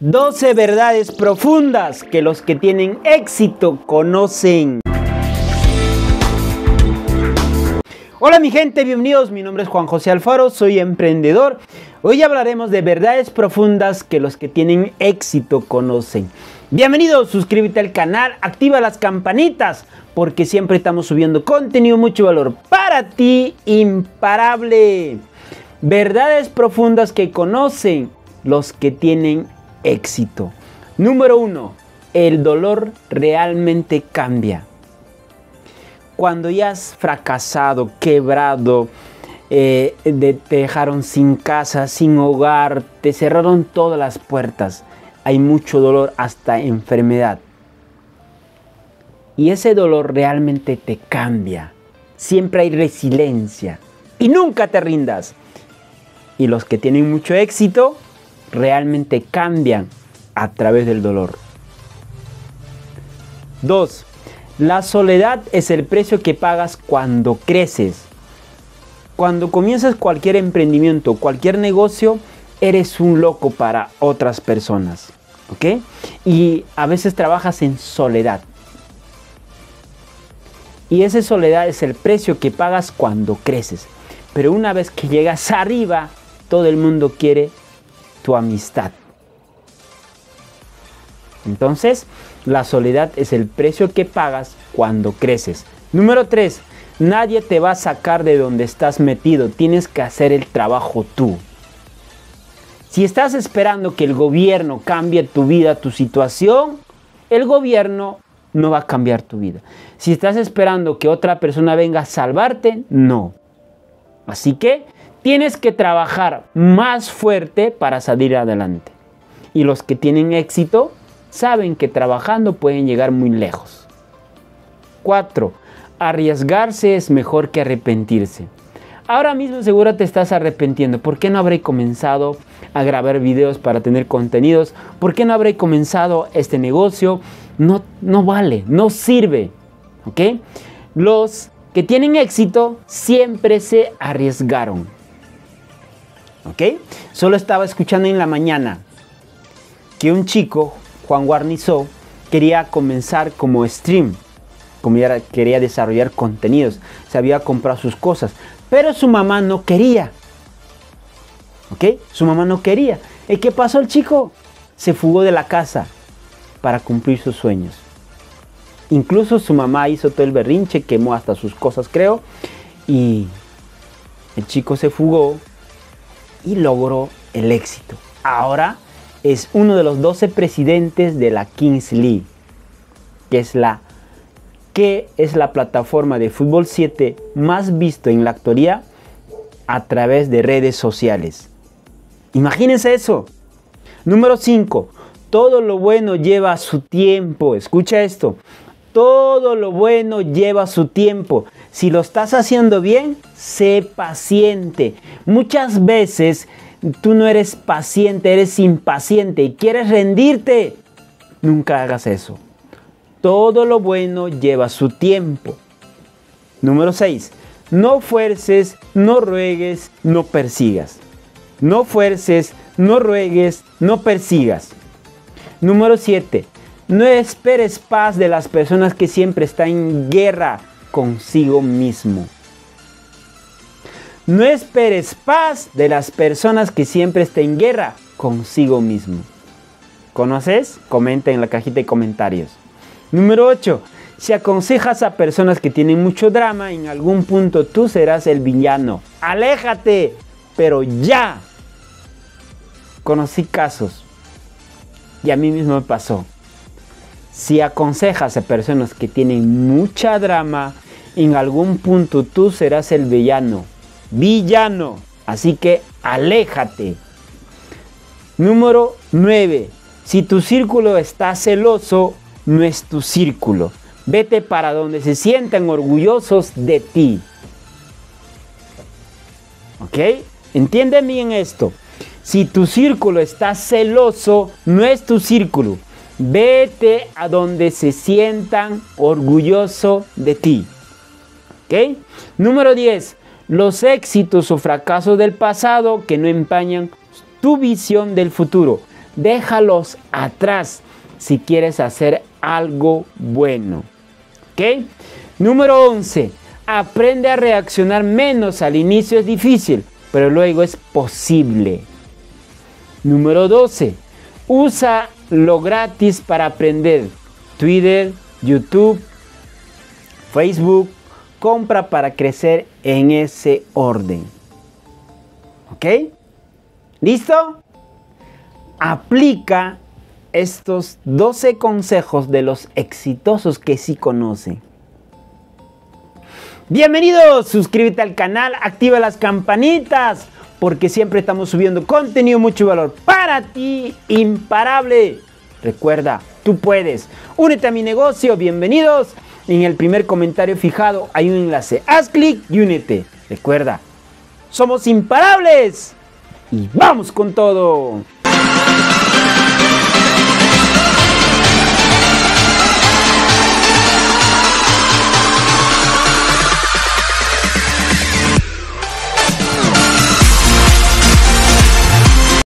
12 verdades profundas que los que tienen éxito conocen. Hola mi gente, bienvenidos. Mi nombre es Juan José Alfaro, soy emprendedor. Hoy hablaremos de verdades profundas que los que tienen éxito conocen. Bienvenidos, suscríbete al canal, activa las campanitas porque siempre estamos subiendo contenido mucho valor para ti imparable. Verdades profundas que conocen los que tienen éxito. Número uno, el dolor realmente cambia. Cuando ya has fracasado, quebrado, eh, te dejaron sin casa, sin hogar, te cerraron todas las puertas, hay mucho dolor, hasta enfermedad. Y ese dolor realmente te cambia. Siempre hay resiliencia. Y nunca te rindas. Y los que tienen mucho éxito realmente cambian a través del dolor. 2. La soledad es el precio que pagas cuando creces. Cuando comienzas cualquier emprendimiento, cualquier negocio, eres un loco para otras personas. ¿Ok? Y a veces trabajas en soledad. Y esa soledad es el precio que pagas cuando creces. Pero una vez que llegas arriba, todo el mundo quiere tu amistad. Entonces, la soledad es el precio que pagas cuando creces. Número 3. Nadie te va a sacar de donde estás metido. Tienes que hacer el trabajo tú. Si estás esperando que el gobierno cambie tu vida, tu situación, el gobierno no va a cambiar tu vida. Si estás esperando que otra persona venga a salvarte, no. Así que tienes que trabajar más fuerte para salir adelante. Y los que tienen éxito saben que trabajando pueden llegar muy lejos. 4. Arriesgarse es mejor que arrepentirse. Ahora mismo seguro te estás arrepintiendo. ¿Por qué no habré comenzado a grabar videos para tener contenidos? ¿Por qué no habré comenzado este negocio? No, no vale, no sirve. ¿Ok? Los que tienen éxito siempre se arriesgaron. Solo estaba escuchando en la mañana que un chico, Juan Guarnizó, quería comenzar como stream. Como quería desarrollar contenidos. Se había comprado sus cosas. Pero su mamá no quería. ¿Ok? Su mamá no quería. ¿Y qué pasó el chico? Se fugó de la casa para cumplir sus sueños. Incluso su mamá hizo todo el berrinche, quemó hasta sus cosas, creo. Y el chico se fugó y logró el éxito. Ahora es uno de los 12 presidentes de la Kings League, que es la que es la plataforma de fútbol 7 más visto en la actualidad a través de redes sociales. Imagínense eso. Número 5. Todo lo bueno lleva su tiempo. Escucha esto. Todo lo bueno lleva su tiempo. Si lo estás haciendo bien, sé paciente. Muchas veces tú no eres paciente, eres impaciente y quieres rendirte. Nunca hagas eso. Todo lo bueno lleva su tiempo. Número 6. No fuerces, no ruegues, no persigas. No fuerces, no ruegues, no persigas. Número 7. No esperes paz de las personas que siempre están en guerra consigo mismo. No esperes paz de las personas que siempre están en guerra consigo mismo. ¿Conoces? Comenta en la cajita de comentarios. Número 8. Si aconsejas a personas que tienen mucho drama, en algún punto tú serás el villano. Aléjate, pero ya. Conocí casos y a mí mismo me pasó. Si aconsejas a personas que tienen mucha drama, en algún punto tú serás el villano. Villano. Así que aléjate. Número 9. Si tu círculo está celoso, no es tu círculo. Vete para donde se sientan orgullosos de ti. ¿Ok? Entiende bien esto. Si tu círculo está celoso, no es tu círculo. Vete a donde se sientan orgullosos de ti. ¿Ok? Número 10. Los éxitos o fracasos del pasado que no empañan tu visión del futuro. déjalos atrás si quieres hacer algo bueno. ¿Ok? Número 11. Aprende a reaccionar menos al inicio es difícil, pero luego es posible. Número 12. Usa lo gratis para aprender. Twitter, YouTube, Facebook. Compra para crecer en ese orden. ¿Ok? ¿Listo? Aplica estos 12 consejos de los exitosos que sí conocen. Bienvenidos, suscríbete al canal, activa las campanitas, porque siempre estamos subiendo contenido mucho valor para ti, imparable. Recuerda, tú puedes. Únete a mi negocio, bienvenidos. En el primer comentario fijado hay un enlace. Haz clic y únete. Recuerda, somos imparables. Y vamos con todo.